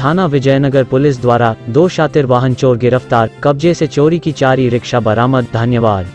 थाना विजयनगर पुलिस द्वारा दो शातिर वाहन चोर गिरफ़्तार, कब्जे से चोरी की चार ई रिक्शा बरामद, धन्यवाद।